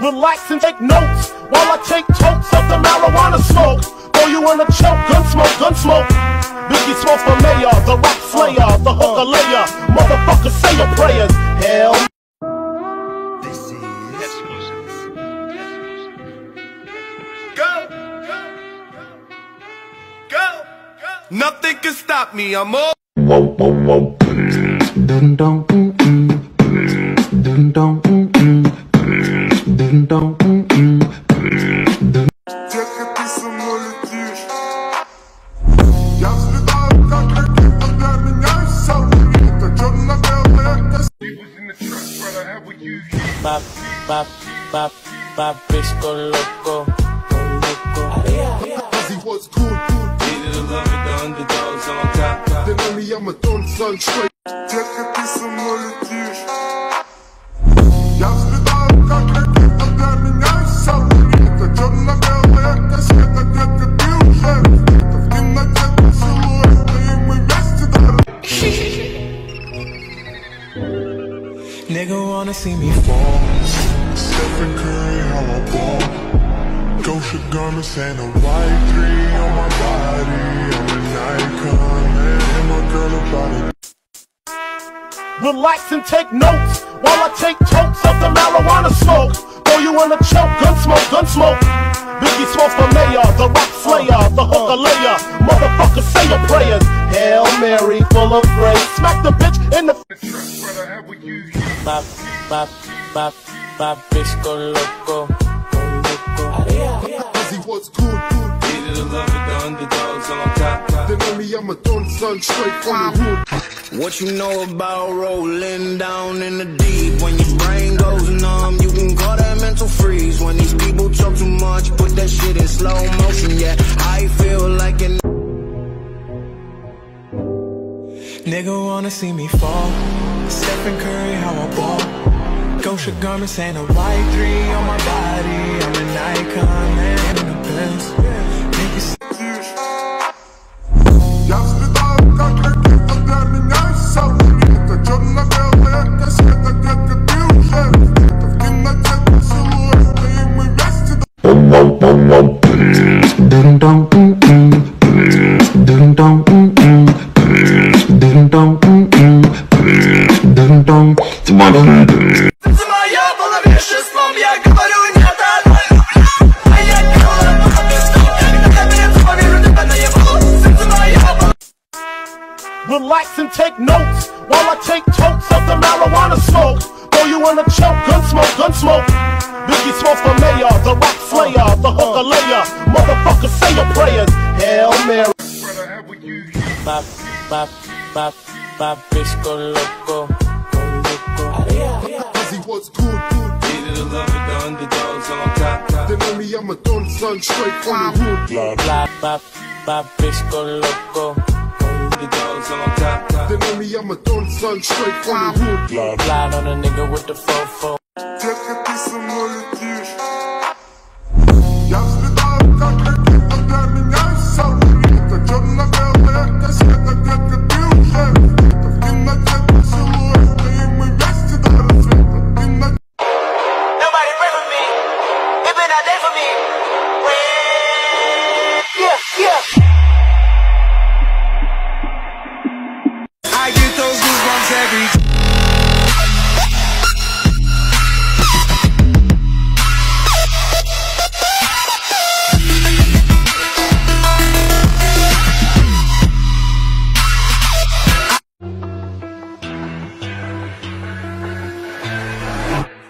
Relax and take notes while I take totes of the marijuana smoke. Throw you in a choke, gun smoke, gun smoke. Biggie Smalls for mayor, the rock slayer, the hooker layer. Motherfucker, say your prayers. Hell. This is Go! Go! Nothing can stop me. I'm all. Dun dun mm mm. Dun dun mm mm. Dun dun mm Pap, pap, pap, papi's go loco, go loco. Cause he was cool. Needed a on top. I'm a some more see me fall. Stephen Curry, how I ball. Gosha garments and a white three on my body. I'm an icon, man. And my girl about it. Relax and take notes while I take totes of the marijuana smoke. Throw you in a choke, gun smoke, gun smoke. Biggie Smalls for mayor, the rock slayer, the hooker layer. Motherfucker, say your prayers. Hail Mary, full of grace. Smack the bitch in the Pap, pap, pap, papisco loco. loco. Pussy, what's good, good? Needed a love with the underdogs on top. Then on me, I'm a throwing sun straight from the hood. What you know about rolling down in the deep? When your brain goes numb, you can call that mental freeze. When these people talk too much, put that shit in slow motion. Yeah, I feel like an nigga wanna see me fall. Stephen Curry, how I ball. Gosha garments and a white three on my body. I'm an icon, man, in the best. Relax and take notes while I take totes of the marijuana smoke. Throw you in a choke, gun smoke, gun smoke. Biggie Smalls for mayor, the rock slayer, the hooker layer. Motherfucker, say your prayers. Hail Mary. Pap, pap, pap, papisco loco. loco. Pussy, what's good, good? Needed a love with the underdogs on top. Then on me, I'm a throwing sun straight from the hood. Pap, pap, papisco loco. Underdogs on top. Then on me, I'm a throwing sun straight from the hood. Slide on a nigga with the fofo.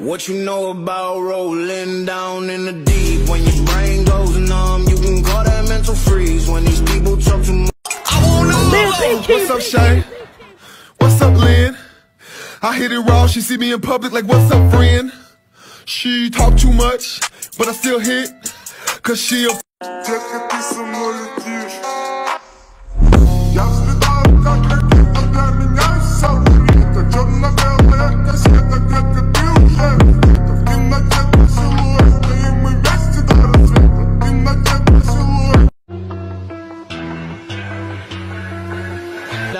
What you know about rolling down in the deep? When your brain goes numb, you can call that mental freeze. When these people talk too much. I wanna know What's up, Shay? What's up, Lynn? I hit it raw, she see me in public like, what's up, friend? She talk too much, but I still hit, cause she a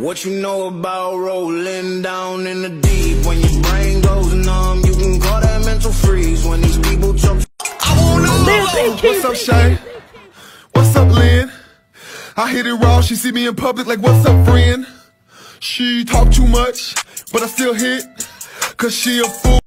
What you know about rolling down in the deep? When your brain goes numb, you can call that mental freeze. When these people jump, I wanna What's up, Shay? What's up, Lynn? I hit it raw, she see me in public like, what's up, friend? She talk too much, but I still hit, cause she a fool.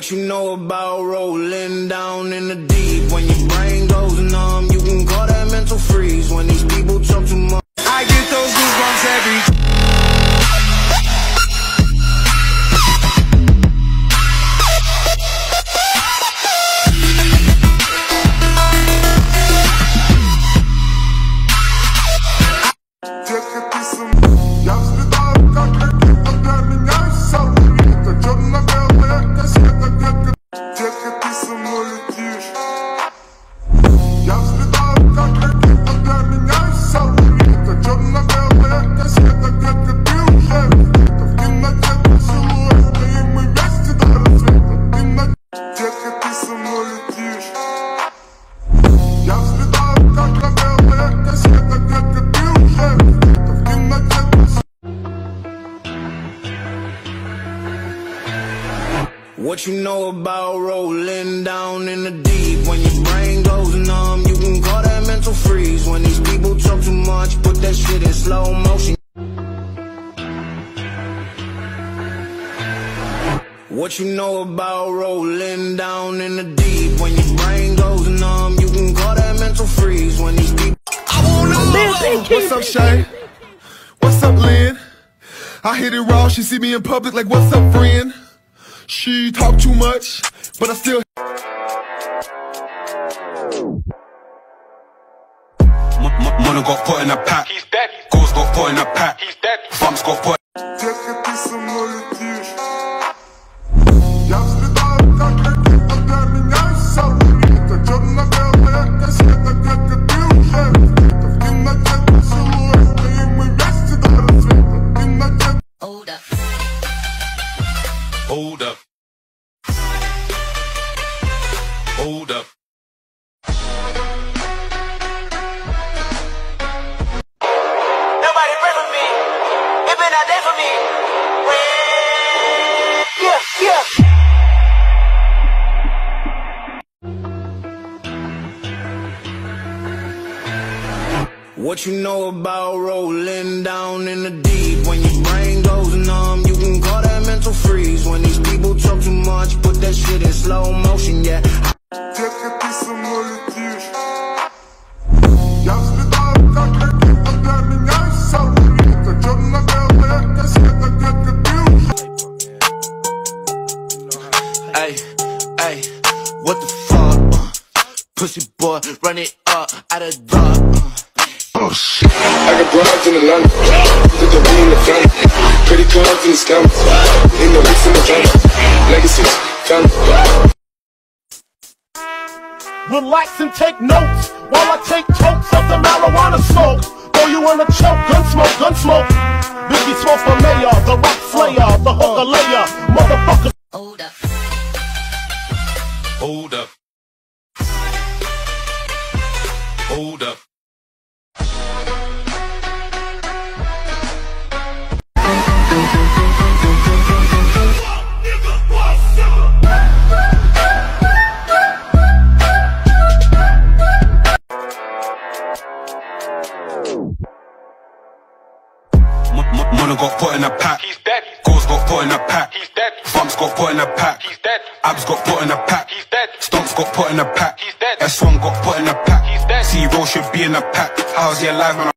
What you know about rolling down in the deep? When your brain goes numb, you can call that mental freeze. When these people talk too much, I get those goosebumps every time. What you know about rolling down in the deep? When your brain goes numb, you can call that mental freeze. When these people talk too much, put that shit in slow motion. What you know about rolling down in the deep? When your brain goes numb, you can call that mental freeze. When these people, I wanna What's up, Shay? What's up, Lynn? I hit it raw, she see me in public like, what's up, friend? She talk too much, but I still Mono got put in a pack. He's dead. Goals got put in a pack. He's dead. Fumps got put. Hold. Hold up. Hold up. Nobody pray for me. It been a day for me. Yeah, yeah. What you know about rolling down in the deep? When your brain goes numb, you can call that mental freeze when these people talk too much. Put that shit in slow motion, yeah. What the fuck? Uh, pussy boy, run it up out of the dark. Uh. I got broads in Atlanta, put the V in the family. Credit cards in the scammers, in the mix in the family. Legacies, family. Relax and take notes while I take totes of the marijuana smoke. Throw you in a choke, gun smoke, gun smoke. Biggie smoke for mayor, the rock slayer, the hooker layer, motherfucker. Hold up. Hold up. Mona got put in a pack. He's dead. Goals got put in a pack. He's dead. Bumps got put in a pack. He's dead. Abs got put in a pack. He's dead. Stomps got put in a pack. He's dead. S1 got put in a pack. He's dead. C-Roll should be in a pack. How's he alive, man?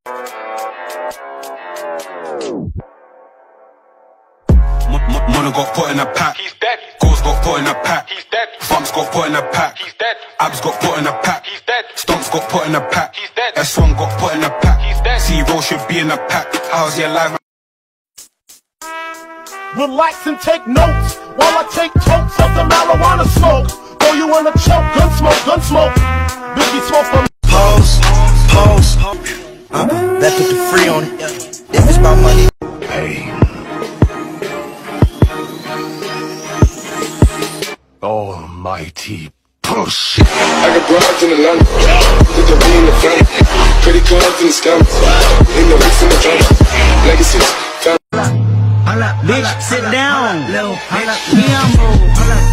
Mo- Mo- Mona got put in a pack. He's dead. Goals got put in a pack. He's dead. Bumps got put in a pack. He's dead. Abs got put in a pack. He's dead. Stomps got put in a pack. He's dead. S1 got put in a pack. He's dead. Zero should be in a pack. How's your life? Relax and take notes while I take totes of the marijuana smoke. Throw you in a choke, gun smoke, gun smoke. Biggie smoke from Pose, pose. Uh, that put the free on it. If it's my money. Almighty push. I got broads in the London, put the V in the front, pretty cards in the scams, in the hits in the front, legacies, family. Bitch, sit down. Be humble. Sit